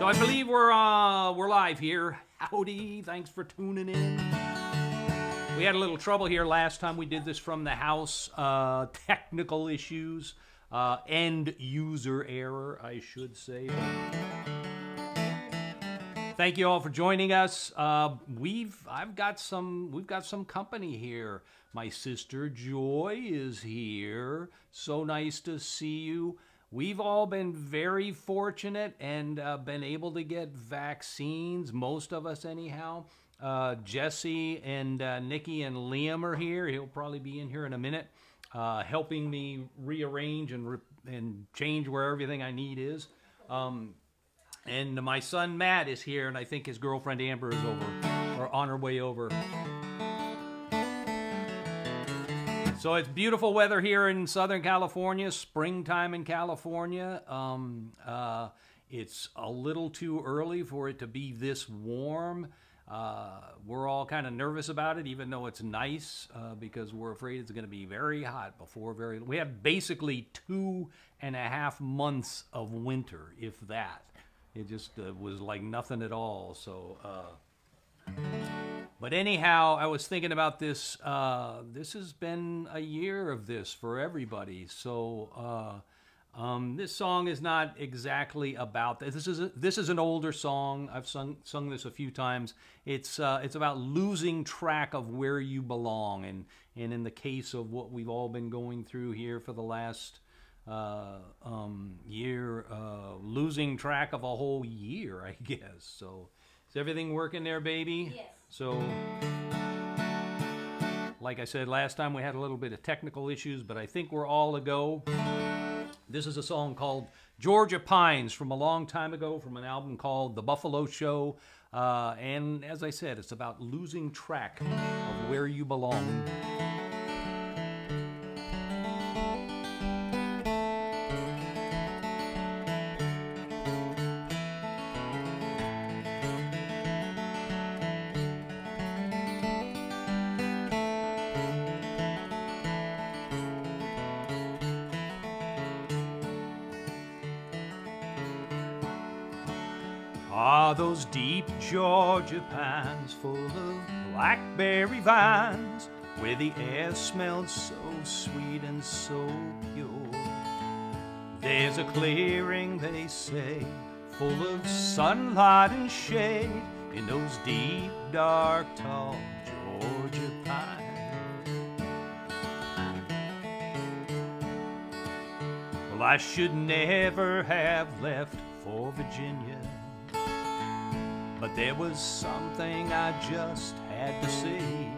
So I believe we're uh, we're live here. Howdy! Thanks for tuning in. We had a little trouble here last time we did this from the house. Uh, technical issues, uh, end user error, I should say. Thank you all for joining us. Uh, we've I've got some we've got some company here. My sister Joy is here. So nice to see you. We've all been very fortunate and uh, been able to get vaccines, most of us, anyhow. Uh, Jesse and uh, Nikki and Liam are here. He'll probably be in here in a minute, uh, helping me rearrange and, re- and change where everything I need is. Um, and my son Matt is here, and I think his girlfriend Amber is over, or on her way over. So it's beautiful weather here in Southern California, springtime in California. Um, uh, it's a little too early for it to be this warm. Uh, we're all kind of nervous about it, even though it's nice, uh, because we're afraid it's going to be very hot before very. We have basically two and a half months of winter, if that. It just uh, was like nothing at all. So. But anyhow, I was thinking about this. Uh, this has been a year of this for everybody. So uh, um, this song is not exactly about that. This is a, this is an older song. I've sung sung this a few times. It's uh, it's about losing track of where you belong, and and in the case of what we've all been going through here for the last. Uh, um, year, uh, losing track of a whole year, I guess. So, is everything working there, baby? Yes. So, like I said last time, we had a little bit of technical issues, but I think we're all a go. This is a song called Georgia Pines from a long time ago from an album called The Buffalo Show. Uh, and as I said, it's about losing track of where you belong. Ah, those deep Georgia pines full of blackberry vines, where the air smelled so sweet and so pure. There's a clearing, they say, full of sunlight and shade in those deep, dark, tall Georgia pines. Well, I should never have left for Virginia. But there was something I just had to see.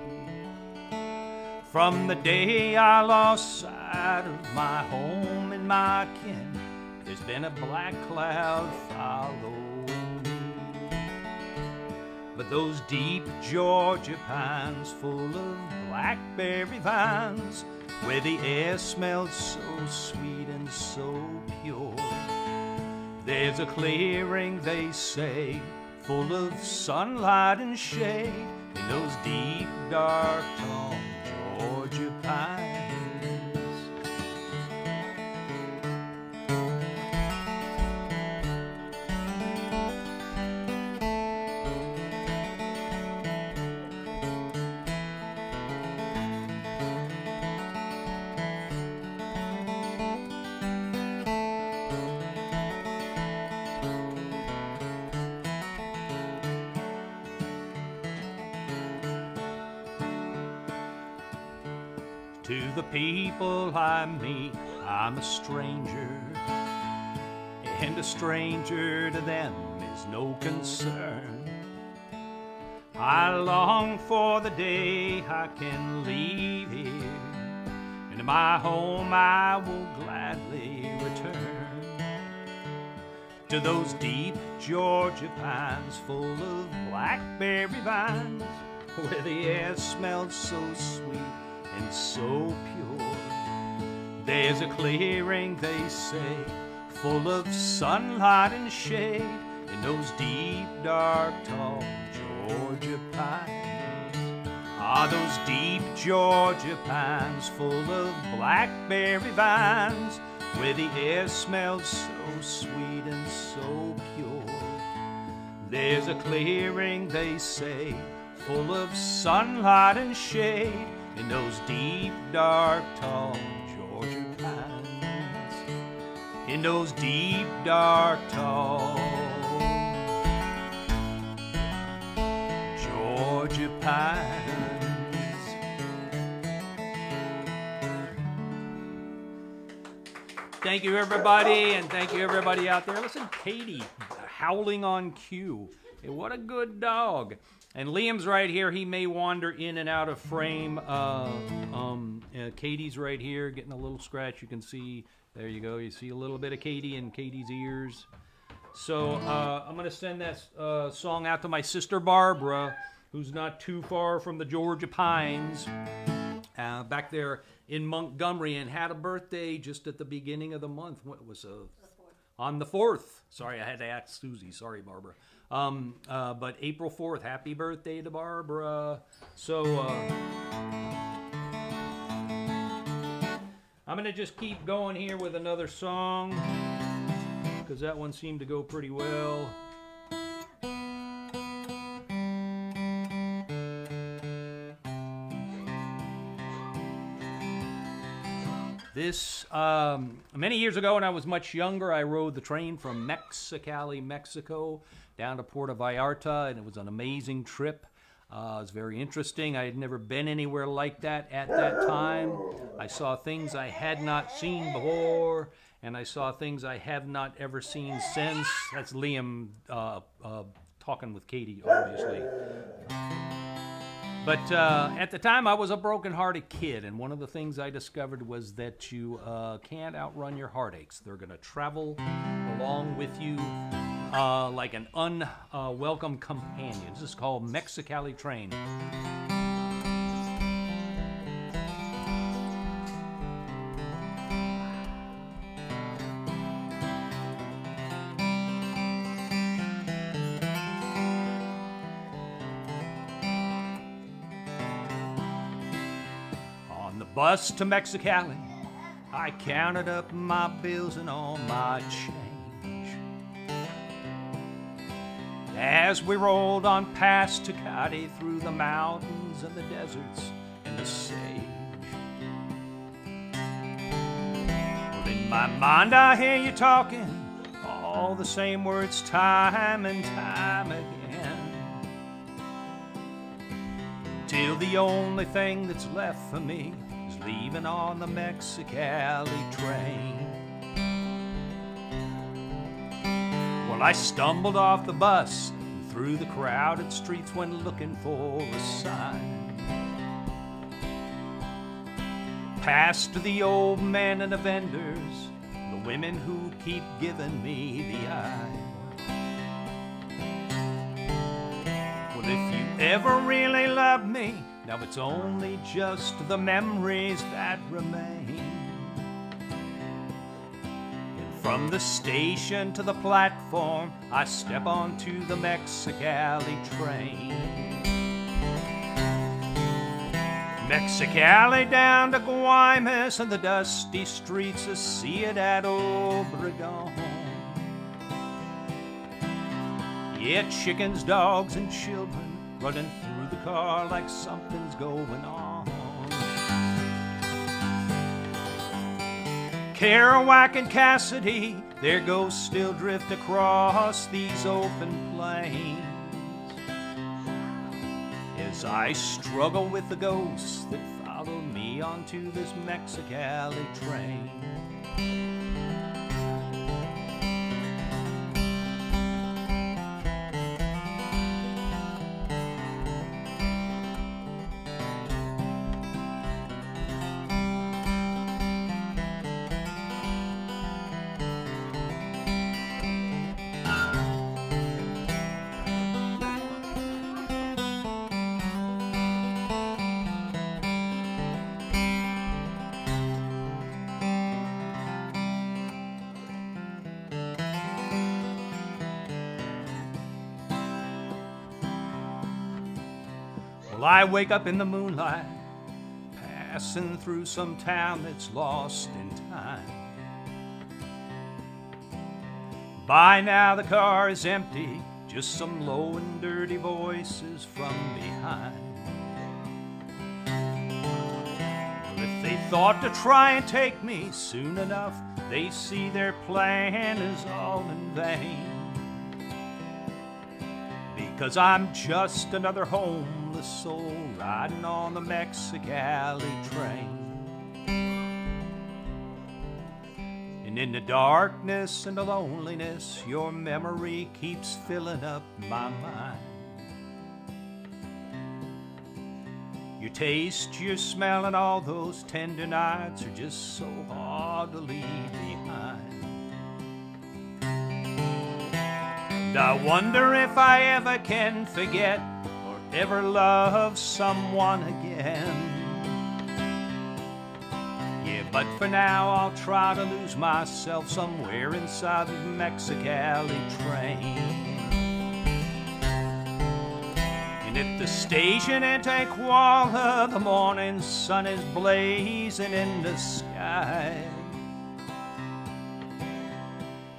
From the day I lost sight of my home and my kin, there's been a black cloud following me. But those deep Georgia pines full of blackberry vines, where the air smelled so sweet and so pure. There's a clearing, they say, full of sunlight and shade in those deep, dark, tall To the people I meet, I'm a stranger, and a stranger to them is no concern. I long for the day I can leave here, and to my home I will gladly return. To those deep Georgia pines full of blackberry vines, where the air smells so sweet and so pure. There's a clearing, they say, full of sunlight and shade in those deep, dark, tall Georgia pines. Ah, those deep Georgia pines full of blackberry vines, where the air smells so sweet and so pure. There's a clearing, they say, full of sunlight and shade in those deep, dark, tall Georgia pines. In those deep, dark, tall Georgia pines. Thank you, everybody, and thank you, everybody out there. Listen, Katie, howling on cue. Hey, what a good dog. And Liam's right here. He may wander in and out of frame. Uh, um, uh, Katie's right here, getting a little scratch. You can see, there you go. You see a little bit of Katie in Katie's ears. So uh, I'm going to send that uh, song out to my sister Barbara, who's not too far from the Georgia Pines, uh, back there in Montgomery, and had a birthday just at the beginning of the month. What was a on the fourth? Sorry, I had to ask Susie. Sorry, Barbara. Um, uh, but April fourth, happy birthday to Barbara. So. Uh, I'm going to just keep going here with another song because that one seemed to go pretty well. This, um, many years ago when I was much younger, I rode the train from Mexicali, Mexico, down to Puerto Vallarta, and it was an amazing trip. Uh, it was very interesting. I had never been anywhere like that at that time. I saw things I had not seen before, and I saw things I have not ever seen since. That's Liam uh, uh, talking with Katie, obviously. But uh, at the time, I was a broken-hearted kid, and one of the things I discovered was that you uh, can't outrun your heartaches. They're going to travel along with you uh, like an unwelcome companion. This is called Mexicali Train. Bus to Mexicali, I counted up my bills and all my change. As we rolled on past Tecate through the mountains and the deserts and the sage. Well, in my mind, I hear you talking all the same words time and time again. Till the only thing that's left for me leaving on the Mexicali train. Well, I stumbled off the bus and through the crowded streets when looking for a sign. Past the old men and the vendors, the women who keep giving me the eye. Well, if you ever really loved me, now it's only just the memories that remain. And from the station to the platform, I step onto the Mexicali train. Mexicali down to Guaymas and the dusty streets of Ciudad Obregon. Yeah, chickens, dogs, and children running through car like something's going on. Kerouac and Cassidy, their ghosts still drift across these open plains. As I struggle with the ghosts that follow me onto this Mexicali train. I wake up in the moonlight, passing through some town that's lost in time. By now the car is empty, just some low and dirty voices from behind. If they thought to try and take me soon enough, they see their plan is all in vain. Because I'm just another homeless soul riding on the Mexicali train. And in the darkness and the loneliness, your memory keeps filling up my mind. Your taste, your smell, and all those tender nights are just so hard to leave behind. And I wonder if I ever can forget or ever love someone again. Yeah, but for now I'll try to lose myself somewhere inside the Mexicali train. And at the station in Tequila, the morning sun is blazing in the sky.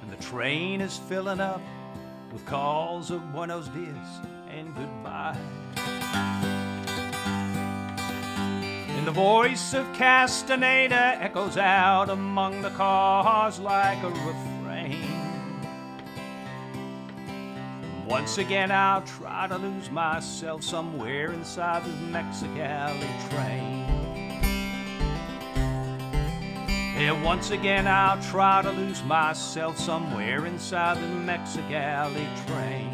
And the train is filling up with calls of buenos dias and goodbye. The voice of Castaneda echoes out among the cars like a refrain. Once again, I'll try to lose myself somewhere inside the Mexicali train. Yeah, once again, I'll try to lose myself somewhere inside the Mexicali train.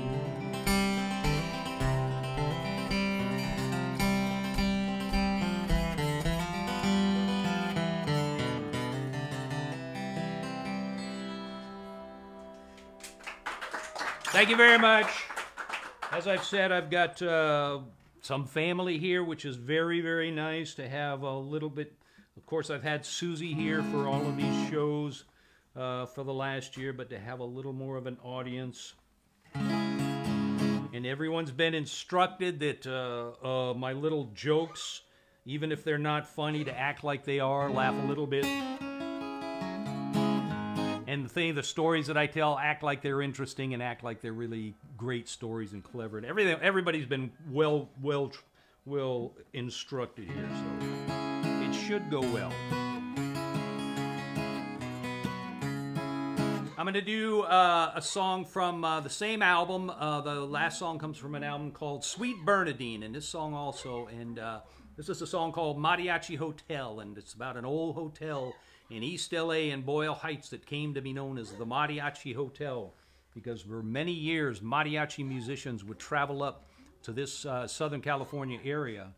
Thank you very much. As I've said, I've got uh, some family here, which is very, very nice to have a little bit. Of course, I've had Susie here for all of these shows uh, for the last year, but to have a little more of an audience. And everyone's been instructed that uh, uh, my little jokes, even if they're not funny, to act like they are, laugh a little bit. Thing, the stories that I tell, act like they're interesting and act like they're really great stories and clever and everything. Everybody's been well, well, well instructed here, so it should go well. I'm going to do uh, a song from uh, the same album. Uh, the last song comes from an album called Sweet Bernadine, and this song also. And uh, this is a song called Mariachi Hotel, and it's about an old hotel in East LA and Boyle Heights that came to be known as the Mariachi Hotel because for many years mariachi musicians would travel up to this uh, Southern California area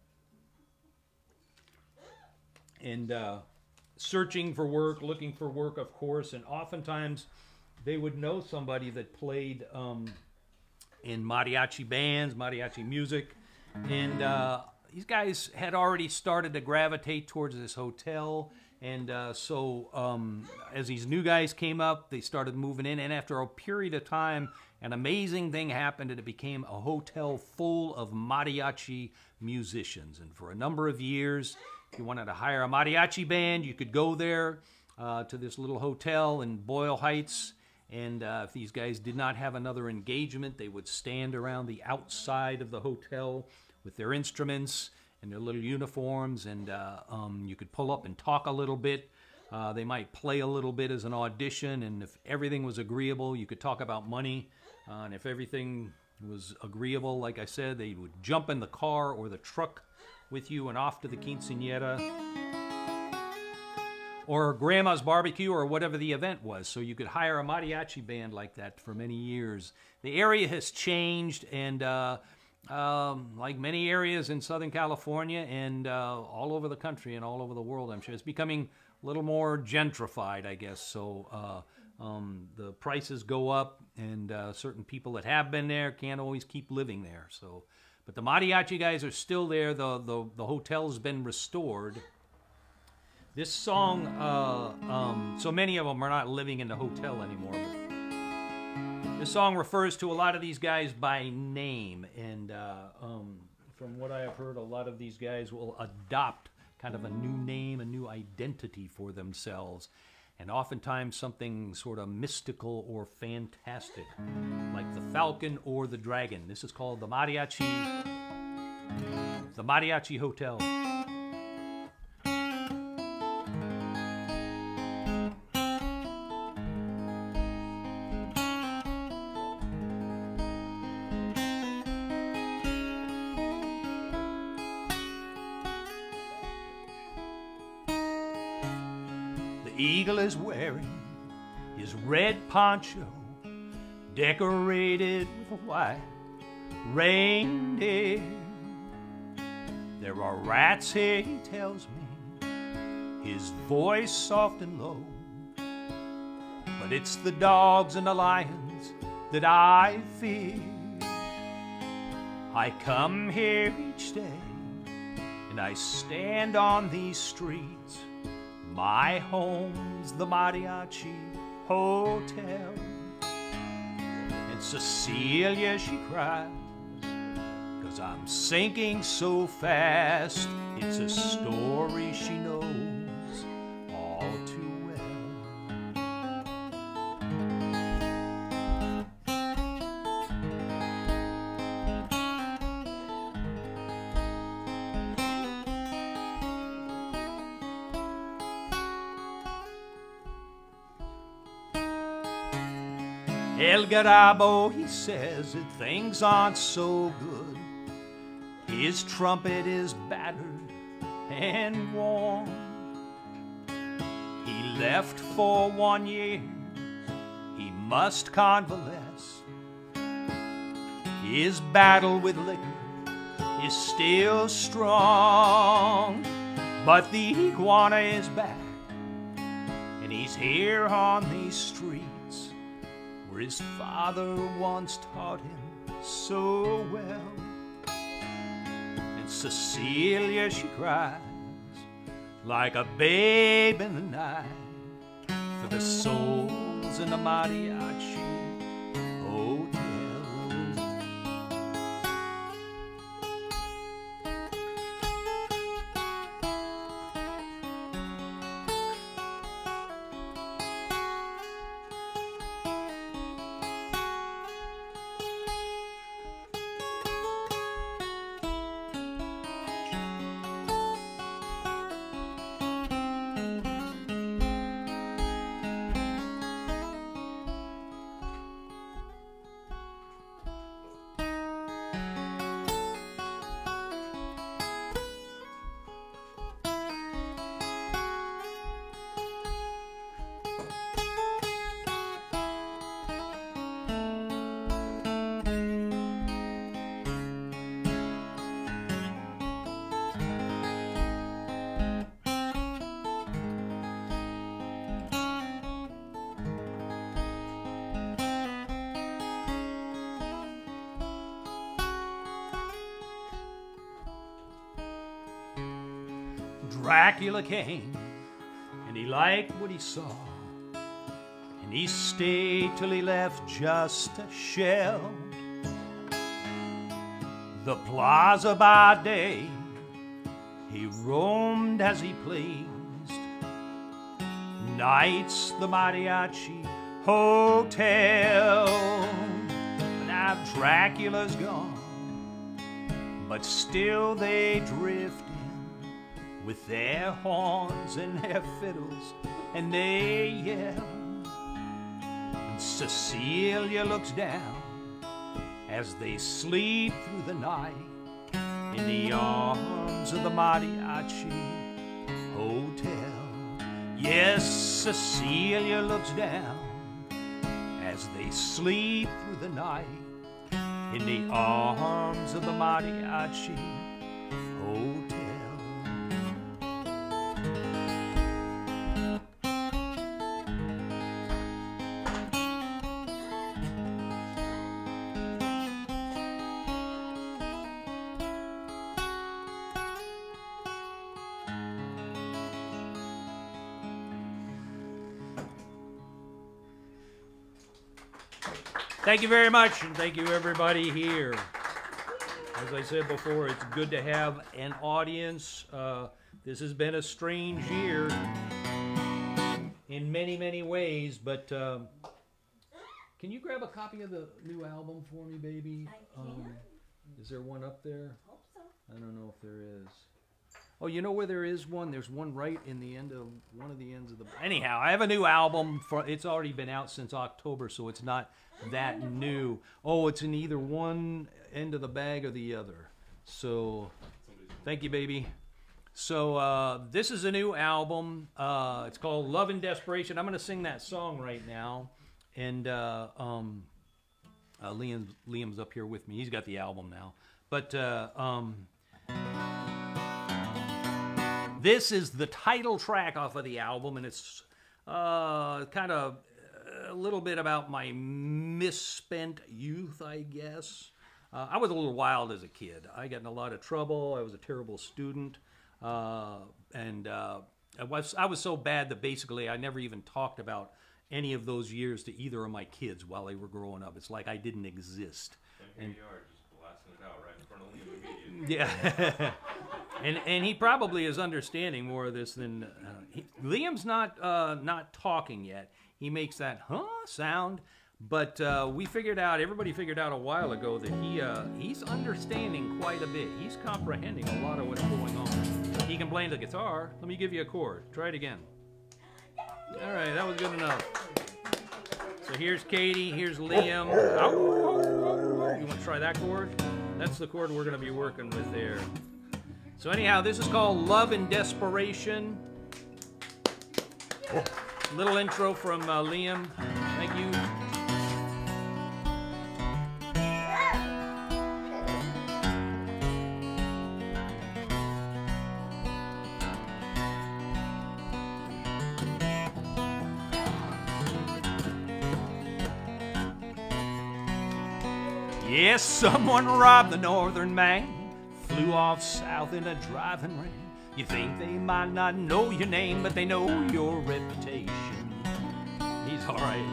and uh, searching for work, looking for work, of course, and oftentimes they would know somebody that played um, in mariachi bands, mariachi music, and uh, these guys had already started to gravitate towards this hotel. And uh, so, um, as these new guys came up, they started moving in. And after a period of time, an amazing thing happened, and it became a hotel full of mariachi musicians. And for a number of years, if you wanted to hire a mariachi band, you could go there uh, to this little hotel in Boyle Heights. And uh, if these guys did not have another engagement, they would stand around the outside of the hotel with their instruments and their little uniforms, and uh, um, you could pull up and talk a little bit. Uh, they might play a little bit as an audition, and if everything was agreeable, you could talk about money. Uh, and if everything was agreeable, like I said, they would jump in the car or the truck with you and off to the quinceanera or grandma's barbecue or whatever the event was. So you could hire a mariachi band like that for many years. The area has changed, and uh, um, like many areas in Southern California and uh, all over the country and all over the world, I'm sure it's becoming a little more gentrified, I guess. So uh, um, the prices go up, and uh, certain people that have been there can't always keep living there. So, but the mariachi guys are still there. The the, the hotel's been restored. This song, uh, um, so many of them are not living in the hotel anymore. This song refers to a lot of these guys by name, and uh, um, from what I have heard, a lot of these guys will adopt kind of a new name, a new identity for themselves. and oftentimes something sort of mystical or fantastic, like the falcon or the dragon. This is called the Mariachi, the Mariachi Hotel. Poncho, decorated with a white reindeer. There are rats here, he tells me, his voice soft and low. But it's the dogs and the lions that I fear. I come here each day and I stand on these streets. My home's the Mariachi Hotel. And Cecilia, she cries, cause I'm sinking so fast. It's a story she knows El Garabo, he says that things aren't so good. His trumpet is battered and worn. He left for one year, he must convalesce. His battle with liquor is still strong, but the iguana is back, and he's here on these streets where his father once taught him so well. And Cecilia, she cries like a babe in the night for the souls in the mariachi Dracula came and he liked what he saw. And he stayed till he left just a shell. The plaza by day, he roamed as he pleased. Nights, the mariachi hotel. Now Dracula's gone, but still they drift with their horns and their fiddles, and they yell. And Cecilia looks down as they sleep through the night in the arms of the mariachi hotel. Yes, Cecilia looks down as they sleep through the night in the arms of the mariachi Thank you very much, and thank you everybody here. As I said before, it's good to have an audience. Uh, this has been a strange year in many, many ways. But um, can you grab a copy of the new album for me, baby? I can. is there one up there? I Hope so. I don't know if there is. Oh, you know where there is one? There's one right in the end of one of the ends of the. Anyhow, I have a new album. For it's already been out since October, so it's not that new. Oh, it's in either one end of the bag or the other. So, thank you, baby. So uh, this is a new album. Uh, it's called Love and Desperation. I'm going to sing that song right now, and uh, um, uh, Liam Liam's up here with me. He's got the album now, but. Uh, um, this is the title track off of the album, and it's uh, kind of a little bit about my misspent youth, I guess. Uh, I was a little wild as a kid. I got in a lot of trouble. I was a terrible student, uh, and uh, I was I was so bad that basically I never even talked about any of those years to either of my kids while they were growing up. It's like I didn't exist. And here you are, just blasting it out right in front of Liam. Yeah. and and he probably is understanding more of this than uh, he, Liam's not uh, not talking yet. He makes that huh sound, but uh, we figured out everybody figured out a while ago that he uh, he's understanding quite a bit. He's comprehending a lot of what's going on. He can play the guitar. Let me give you a chord. Try it again. All right, that was good enough. So here's Katie. Here's Liam. You want to try that chord? That's the chord we're going to be working with there. So anyhow, this is called Love and Desperation. Little intro from uh, Liam. Thank you. Yes, someone robbed the northern man, flew off south in a driving rain. You think they might not know your name, but they know your reputation. He's alright.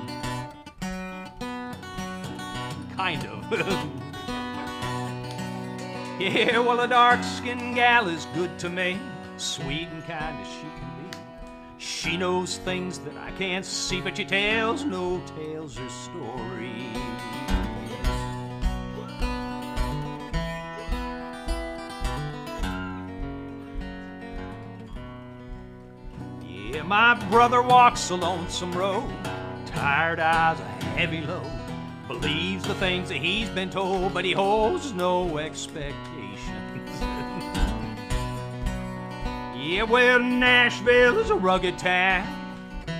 Kind of. yeah, well, a dark skinned gal is good to me, sweet and kind as she can be. She knows things that I can't see, but she tells no tales or stories. My brother walks a lonesome road, tired eyes, a heavy load. Believes the things that he's been told, but he holds no expectations. yeah, well, Nashville is a rugged town,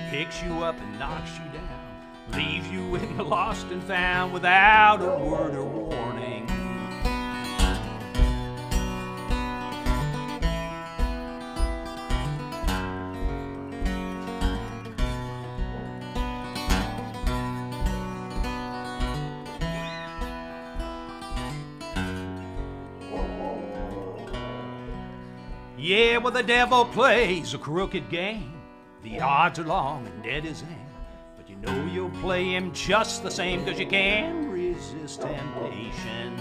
picks you up and knocks you down, leaves you in the lost and found without a word or warning. Yeah, well, the devil plays a crooked game. The odds are long and dead is aim. But you know you'll play him just the same because you can't resist temptation.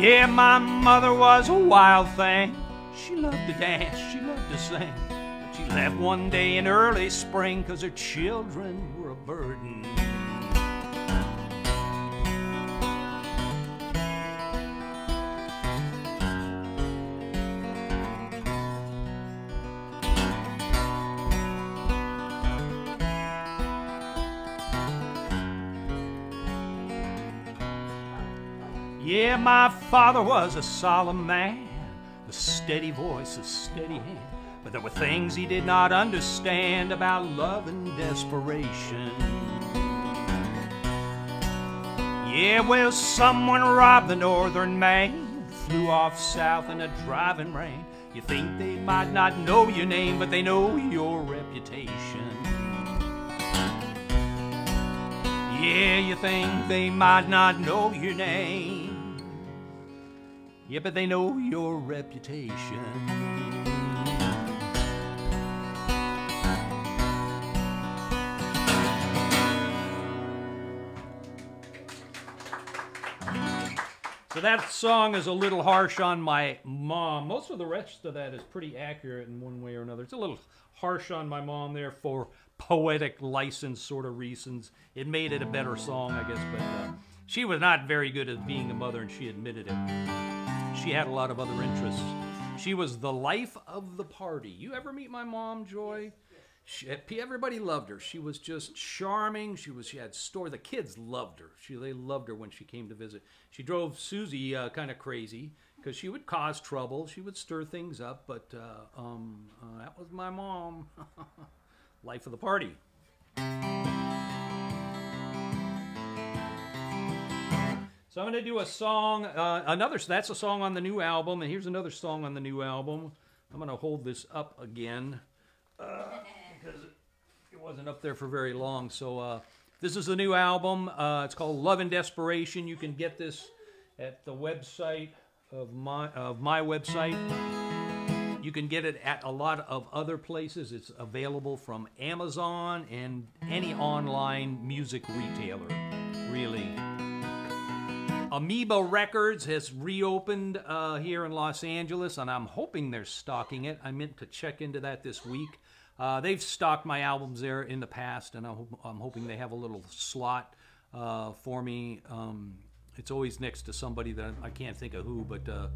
Yeah, my mother was a wild thing. She loved to dance, she loved to sing. But she left one day in early spring because her children were a burden. Yeah, my father was a solemn man, a steady voice, a steady hand. But there were things he did not understand about love and desperation. Yeah, well, someone robbed the northern man, flew off south in a driving rain. You think they might not know your name, but they know your reputation. Yeah, you think they might not know your name. Yeah, but they know your reputation. So that song is a little harsh on my mom. Most of the rest of that is pretty accurate in one way or another. It's a little harsh on my mom there for poetic license sort of reasons. It made it a better song, I guess, but uh, she was not very good at being a mother, and she admitted it. She had a lot of other interests. She was the life of the party. You ever meet my mom, Joy? She, everybody loved her. She was just charming. She was. She had store. The kids loved her. She they loved her when she came to visit. She drove Susie uh, kind of crazy because she would cause trouble. She would stir things up. But uh, um, uh, that was my mom. Life of the party. So I'm going to do a song. Uh, another. That's a song on the new album, and here's another song on the new album. I'm going to hold this up again uh, because it wasn't up there for very long. So uh, this is the new album. Uh, it's called Love and Desperation. You can get this at the website of my of my website. You can get it at a lot of other places. It's available from Amazon and any online music retailer, really. Amoeba Records has reopened uh, here in Los Angeles, and I'm hoping they're stocking it. I meant to check into that this week. Uh, they've stocked my albums there in the past, and I'm, I'm hoping they have a little slot uh, for me. Um, it's always next to somebody that I can't think of who, but uh,